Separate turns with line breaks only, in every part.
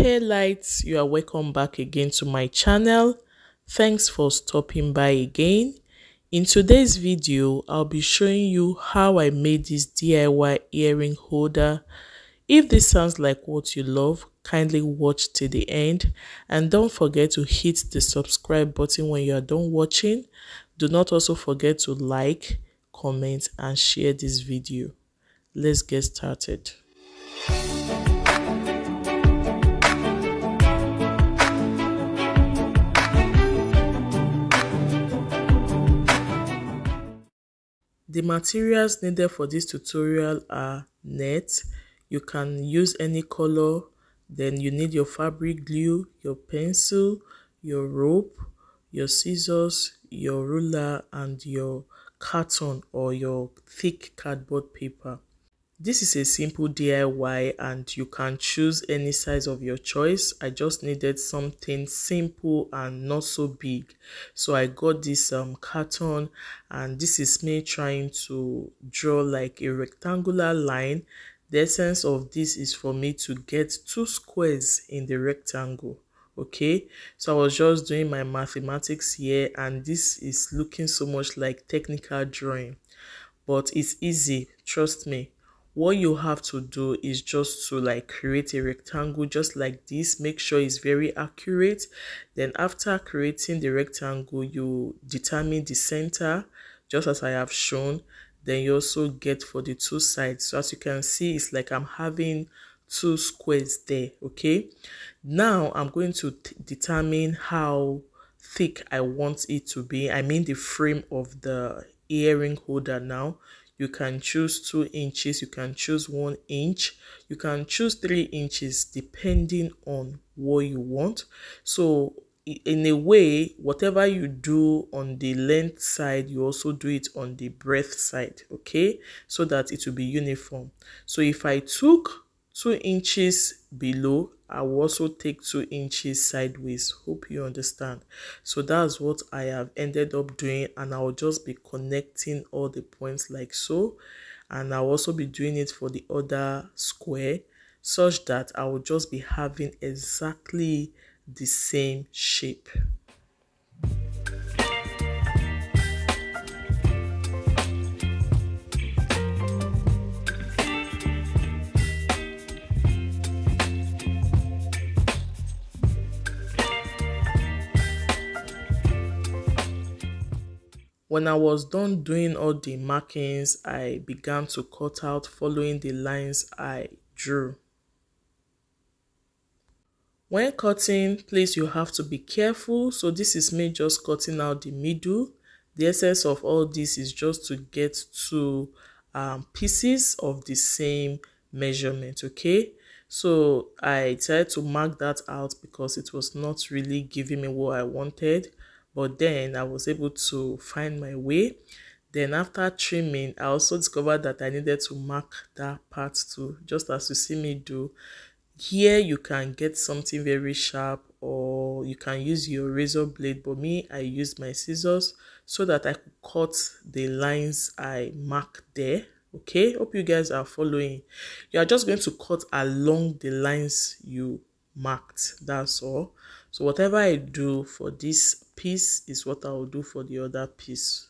Hey lights, you are welcome back again to my channel. Thanks for stopping by again. In today's video, I'll be showing you how I made this DIY earring holder. If this sounds like what you love, kindly watch till the end and don't forget to hit the subscribe button when you are done watching. Do not also forget to like, comment and share this video. Let's get started. The materials needed for this tutorial are net. You can use any color. Then you need your fabric glue, your pencil, your rope, your scissors, your ruler and your carton or your thick cardboard paper. This is a simple DIY and you can choose any size of your choice. I just needed something simple and not so big. So I got this um, carton and this is me trying to draw like a rectangular line. The essence of this is for me to get two squares in the rectangle okay so i was just doing my mathematics here and this is looking so much like technical drawing but it's easy trust me what you have to do is just to like create a rectangle just like this make sure it's very accurate. Then after creating the rectangle you determine the center just as i have shown. Then you also get for the two sides. So as you can see it's like i'm having two squares there okay? Now i'm going to determine how thick i want it to be. I mean the frame of the earring holder now you can choose two inches you can choose one inch. You can choose three inches depending on what you want. So in a way whatever you do on the length side you also do it on the breadth side okay? So that it will be uniform. So if i took two inches below I will also take two inches sideways. Hope you understand. So that's what I have ended up doing and I will just be connecting all the points like so. And I'll also be doing it for the other square such that I will just be having exactly the same shape. When I was done doing all the markings, I began to cut out following the lines I drew. When cutting, please you have to be careful. So this is me just cutting out the middle. The essence of all this is just to get two um, pieces of the same measurement, okay? So I tried to mark that out because it was not really giving me what I wanted but then I was able to find my way. Then after trimming, I also discovered that I needed to mark that part too, just as you see me do. Here you can get something very sharp or you can use your razor blade, but me, I used my scissors so that I could cut the lines I marked there. Okay, hope you guys are following. You are just going to cut along the lines you marked, that's all. So whatever I do for this piece is what I will do for the other piece.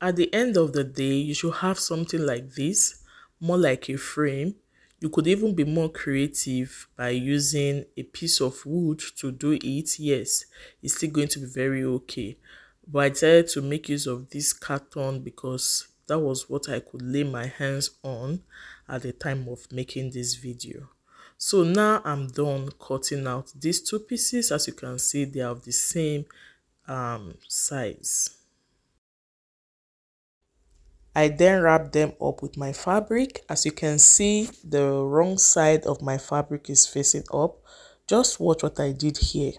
At the end of the day, you should have something like this, more like a frame. You could even be more creative by using a piece of wood to do it. Yes, it's still going to be very okay. But I decided to make use of this carton because that was what I could lay my hands on at the time of making this video. So now I'm done cutting out these two pieces. As you can see, they are of the same um, size. I then wrap them up with my fabric. As you can see, the wrong side of my fabric is facing up. Just watch what I did here.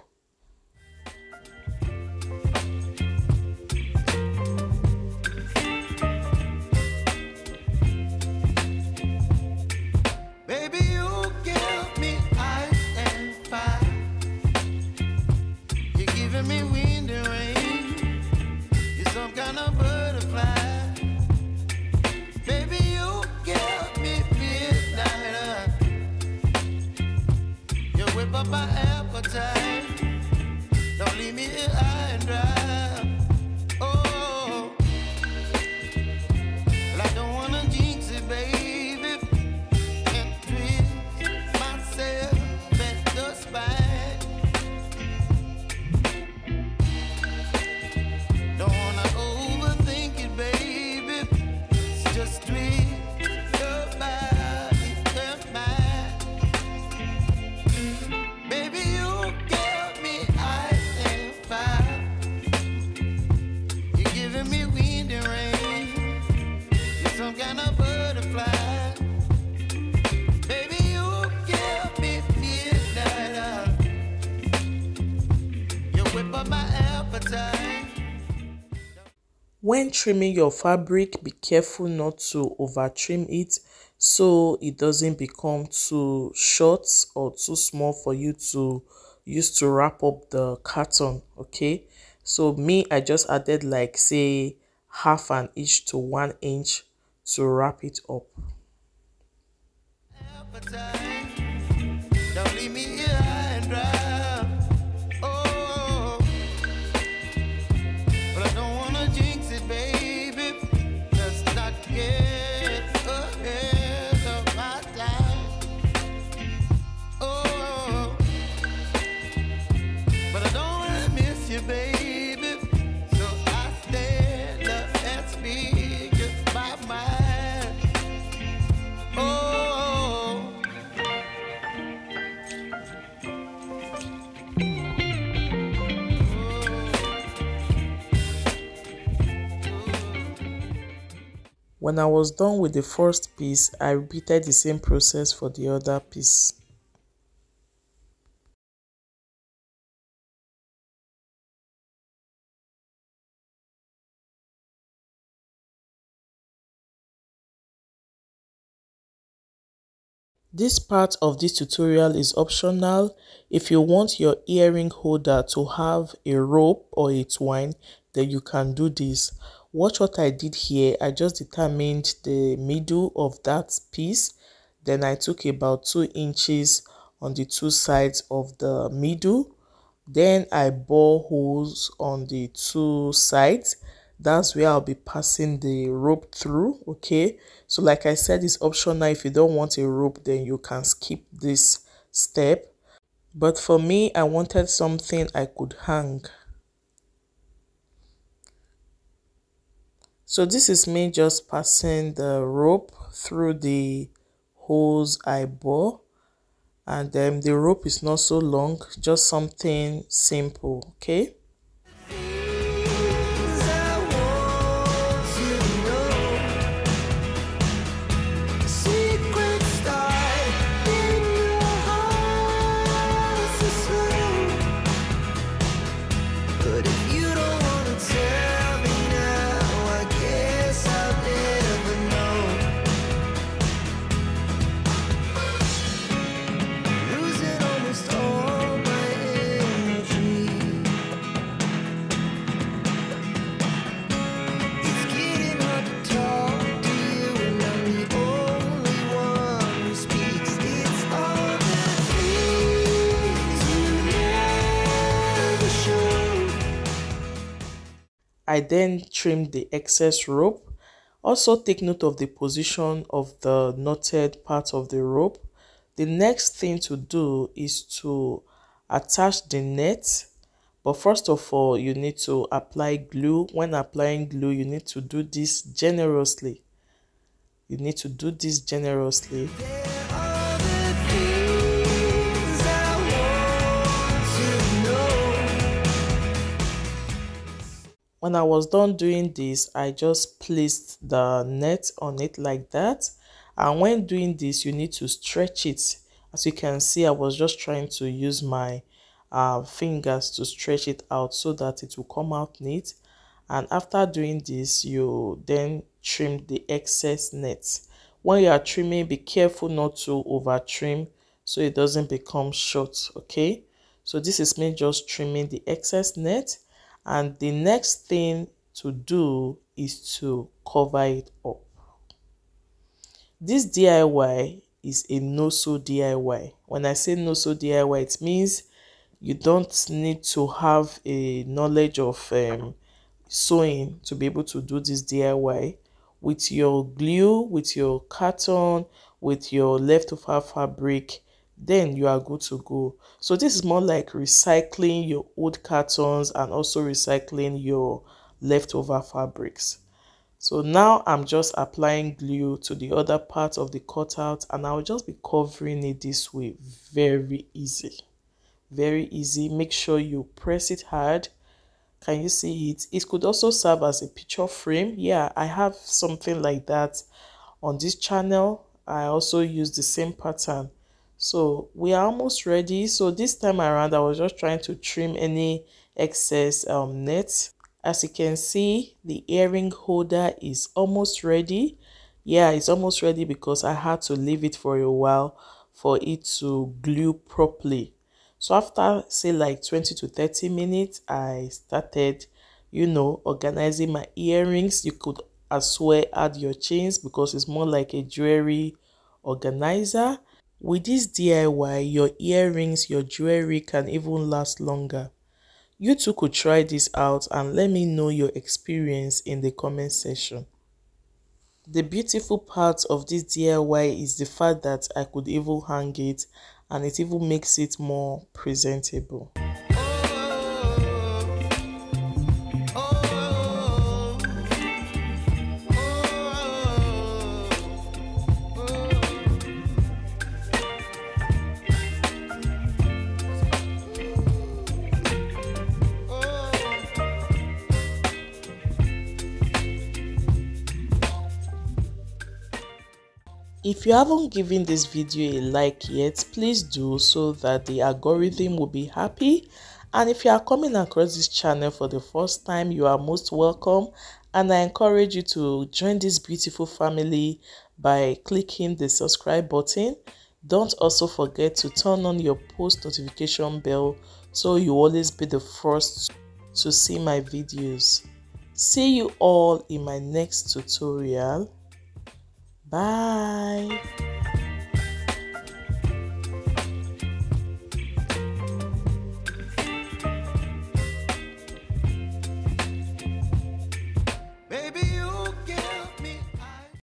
When trimming your fabric, be careful not to over trim it so it doesn't become too short or too small for you to use to wrap up the carton, okay? So me, I just added like say half an inch to one inch to wrap it up. When I was done with the first piece, I repeated the same process for the other piece. This part of this tutorial is optional. If you want your earring holder to have a rope or a twine, then you can do this. Watch what I did here. I just determined the middle of that piece. Then I took about 2 inches on the two sides of the middle. Then I bore holes on the two sides. That's where I'll be passing the rope through, okay? So like I said, it's optional. If you don't want a rope, then you can skip this step. But for me, I wanted something I could hang. So this is me just passing the rope through the holes I bore and then the rope is not so long, just something simple, okay? I then trimmed the excess rope. Also take note of the position of the knotted part of the rope. The next thing to do is to attach the net. But first of all, you need to apply glue. When applying glue, you need to do this generously. you need to do this generously when I was done doing this, I just placed the net on it like that. And when doing this, you need to stretch it. As you can see, I was just trying to use my uh, fingers to stretch it out so that it will come out neat. And after doing this, you then trim the excess net. When you are trimming, be careful not to over trim so it doesn't become short, okay? So this is me just trimming the excess net and the next thing to do is to cover it up. This DIY is a no-sew DIY. When I say no-sew DIY, it means you don't need to have a knowledge of um, sewing to be able to do this DIY. With your glue, with your carton, with your leftover fabric, then you are good to go. So this is more like recycling your old cartons and also recycling your leftover fabrics. So now I'm just applying glue to the other part of the cutout and I'll just be covering it this way. Very easy. Very easy. Make sure you press it hard. Can you see it? It could also serve as a picture frame. Yeah, I have something like that on this channel. I also use the same pattern so we are almost ready. So this time around i was just trying to trim any excess um net as you can see the earring holder is almost ready. Yeah it's almost ready because i had to leave it for a while for it to glue properly. So after say like 20 to 30 minutes i started you know organizing my earrings. You could as well add your chains because it's more like a jewelry organizer with this DIY, your earrings, your jewelry can even last longer. You too could try this out and let me know your experience in the comment section. The beautiful part of this DIY is the fact that I could even hang it and it even makes it more presentable. If you haven't given this video a like yet, please do so that the algorithm will be happy. And if you are coming across this channel for the first time, you are most welcome. And I encourage you to join this beautiful family by clicking the subscribe button. Don't also forget to turn on your post notification bell so you always be the first to see my videos. See you all in my next tutorial. Bye.